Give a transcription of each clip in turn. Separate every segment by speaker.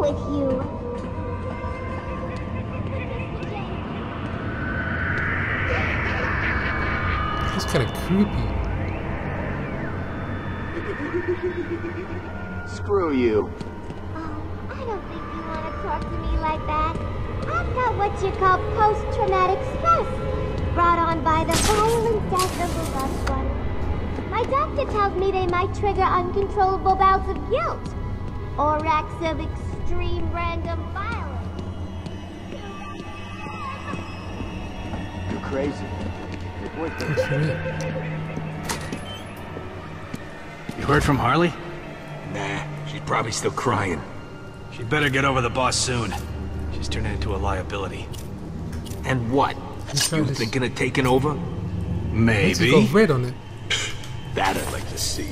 Speaker 1: wrong with you?
Speaker 2: It's kind of creepy.
Speaker 3: Screw you.
Speaker 1: Oh, I don't think you want to talk to me like that. I've got what you call post-traumatic stress, brought on by the violent death of a loved one. My doctor tells me they might trigger uncontrollable bouts of guilt, or acts of extreme random violence.
Speaker 3: You're crazy. Your boyfriend.
Speaker 2: Good for me.
Speaker 4: You heard from Harley?
Speaker 5: Nah, she's probably still crying.
Speaker 4: She'd better get over the boss soon. She's turning into a liability.
Speaker 5: And what? You thinking of taking over?
Speaker 2: It's
Speaker 4: Maybe.
Speaker 2: got red on it.
Speaker 5: That I'd like to see.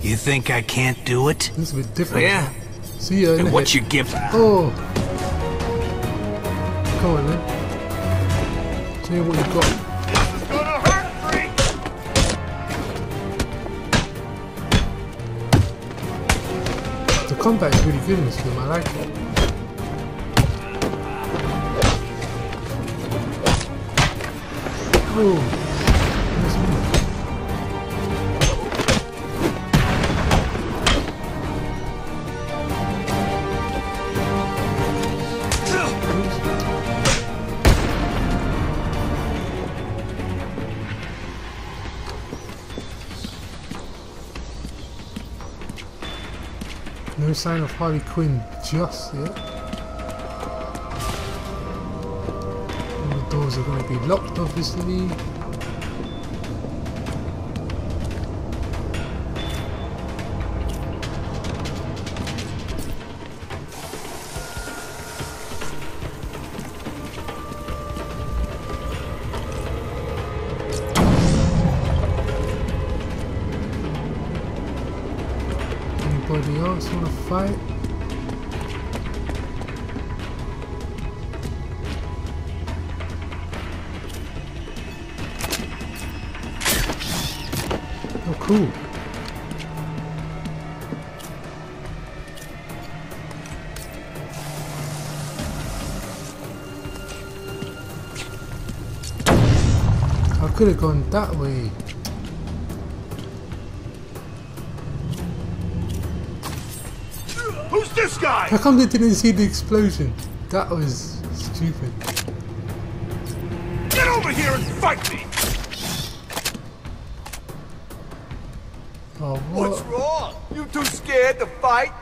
Speaker 4: You think I can't do it?
Speaker 2: This is a bit different.
Speaker 5: Yeah.
Speaker 2: See ya
Speaker 5: And
Speaker 2: the
Speaker 5: what's
Speaker 2: head.
Speaker 5: your gift?
Speaker 2: Oh. Come on man. Tell me what you got. The combat is really good in this game. I like it. Oh. Sign of Harley Quinn just yet. All the doors are going to be locked, obviously. Fight? Oh, cool. I could have gone that way.
Speaker 6: Guy?
Speaker 2: How come they didn't see the explosion? That was stupid.
Speaker 6: Get over here and fight me!
Speaker 2: Oh,
Speaker 6: What's wrong? You too scared to fight?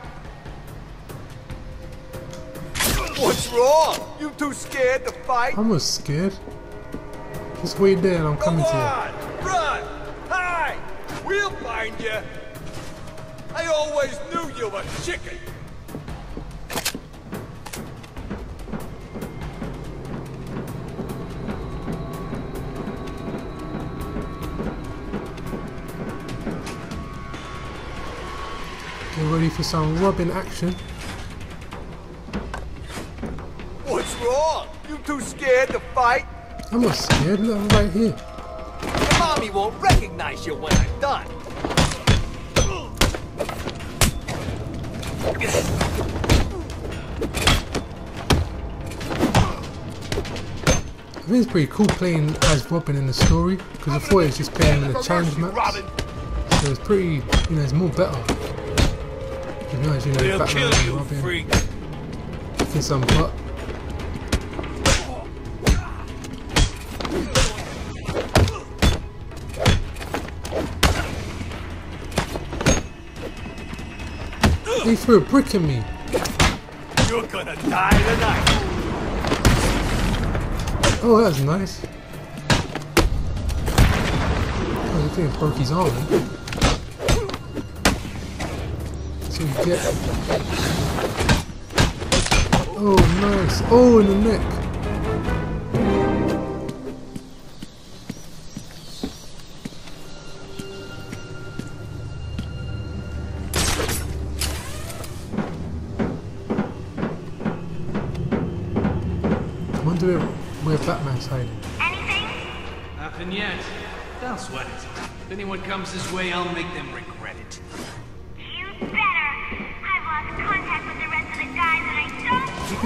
Speaker 6: What's wrong? You too scared to fight?
Speaker 2: I'm not scared. Just wait there and I'm
Speaker 6: Come
Speaker 2: coming to you.
Speaker 6: on! Run! Hide! We'll find you! I always knew you were chicken!
Speaker 2: Get ready for some Robin action.
Speaker 6: What's wrong? You too scared to fight?
Speaker 2: I'm not scared. Look, I'm right here.
Speaker 6: Your mommy won't recognize you when I'm done.
Speaker 2: I think it's pretty cool playing as Robin in the story because before it was just playing in the challenge maps.
Speaker 6: Robin.
Speaker 2: So it's pretty, you know, it's more better. To be honest, you know, Batman
Speaker 6: kill you, freak.
Speaker 2: kicking some butt. He threw a brick at me.
Speaker 6: You're gonna die tonight.
Speaker 2: Oh, that's nice. Oh, think it broke his arm. Eh? Then. So get. Oh, nice. Oh, in the neck. I wonder where, where Batman's hiding. Anything?
Speaker 4: Nothing yet. Don't sweat it. If anyone comes this way, I'll make them regret it.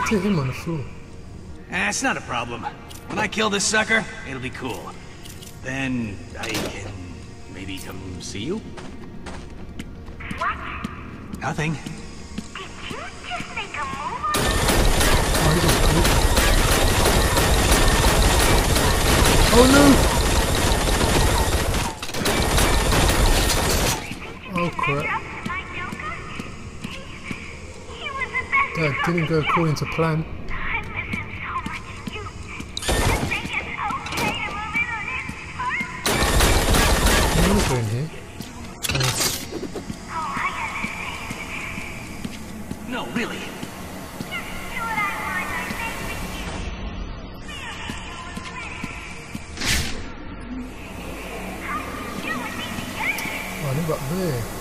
Speaker 2: Happened to him on the floor?
Speaker 4: Eh, it's not a problem. When I kill this sucker, it'll be cool. Then I can maybe come see you? What?
Speaker 2: Nothing. He just glitched. Oh no! Oh crap. That didn't go according to plan. Going here? Uh,
Speaker 4: No, really.
Speaker 2: oh, look up there.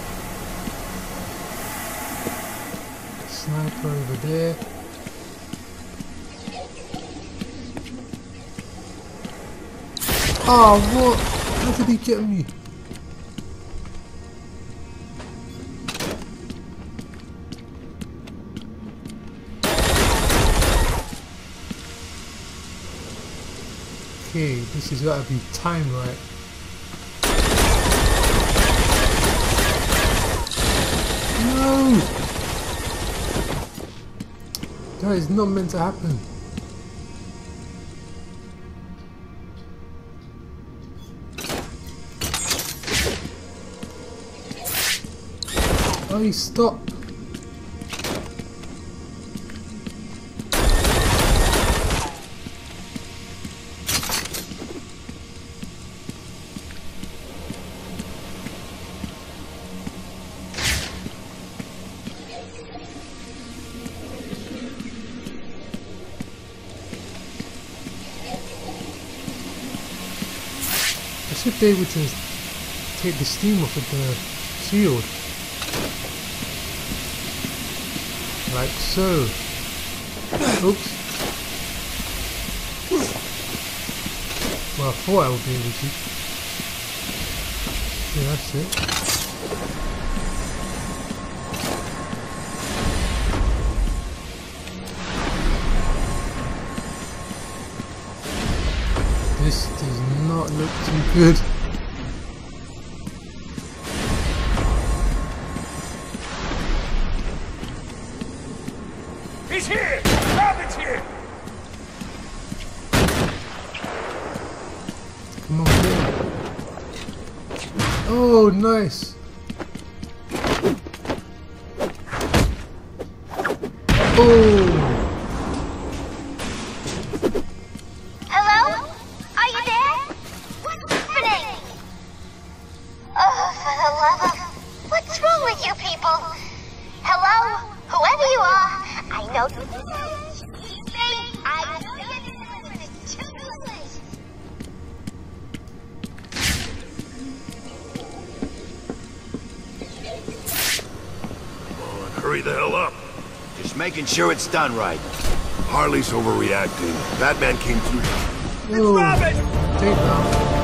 Speaker 2: Sniper over there. Oh, what? How did he get me? Okay, this has got to be timed right. No! That is not meant to happen. Oh, stop! I should be able to take the steam off of the shield. Like so. Oops. Well, I thought I would be able to. Yeah, that's it. This does not look too good.
Speaker 6: He's here! Robin's here!
Speaker 2: Come on. Oh, nice. Oh,
Speaker 7: Hurry the hell up.
Speaker 3: Just making sure it's done right.
Speaker 7: Harley's overreacting. Batman came through.
Speaker 2: oh.
Speaker 6: Robin!
Speaker 2: Take that.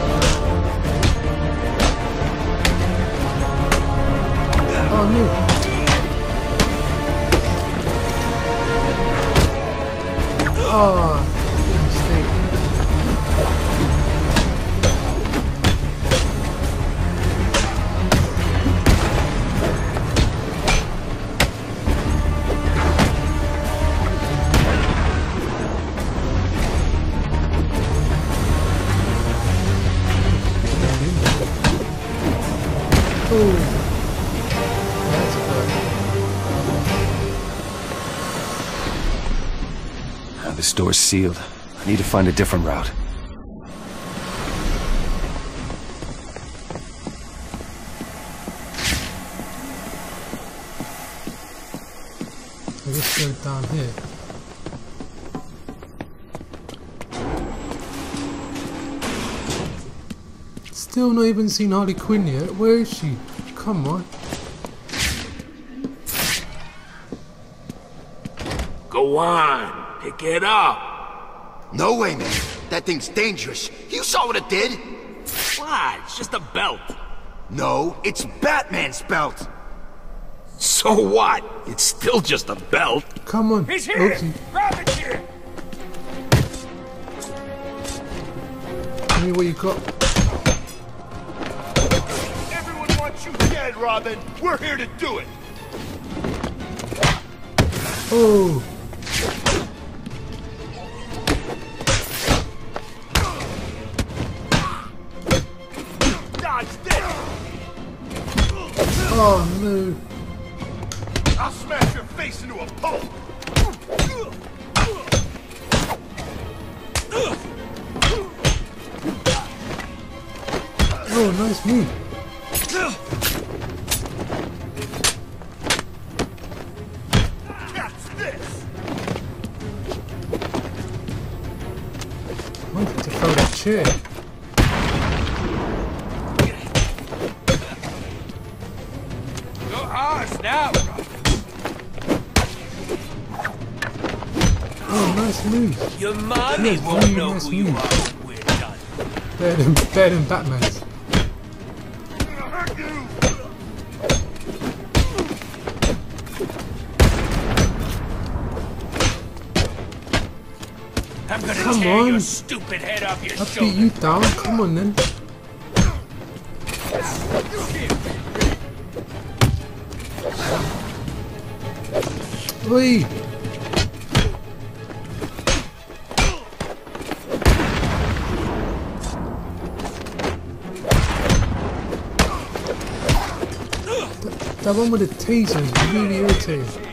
Speaker 2: Oh no. Oh, Oh, good.
Speaker 8: The store's sealed. I need to find a different route.
Speaker 2: Guess go down here. Still not even seen Harley Quinn yet. Where is she? Come on.
Speaker 5: Go on. Pick it up.
Speaker 3: No way, man. That thing's dangerous. You saw what it did?
Speaker 5: What? It's just a belt.
Speaker 3: No, it's Batman's belt.
Speaker 5: So So what? It's still just a belt.
Speaker 2: Come on.
Speaker 6: He's here!
Speaker 2: Oopsie.
Speaker 6: Grab it here!
Speaker 2: Tell me what you got.
Speaker 6: You dead, Robin. We're here to do it.
Speaker 2: Oh. Oh no.
Speaker 6: I'll smash your face into a pulp.
Speaker 2: Oh, nice move.
Speaker 6: Robin.
Speaker 2: Oh, nice move.
Speaker 4: Your mommy won't know
Speaker 2: nice
Speaker 4: who you
Speaker 2: move.
Speaker 4: are we're done.
Speaker 2: Better than, better than Batman's. Come
Speaker 4: tear
Speaker 2: on.
Speaker 4: stupid head off your
Speaker 2: I'll beat you down. Come on then. Oi! That, that one with the taser is really irritating.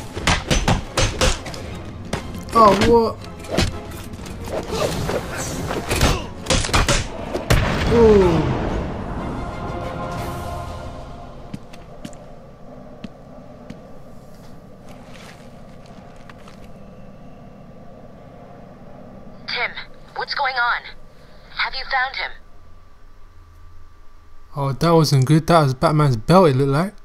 Speaker 2: Oh, what? Oh.
Speaker 9: Tim, what's going on? Have you found him?
Speaker 2: Oh, that wasn't good. That was Batman's belt, it looked like.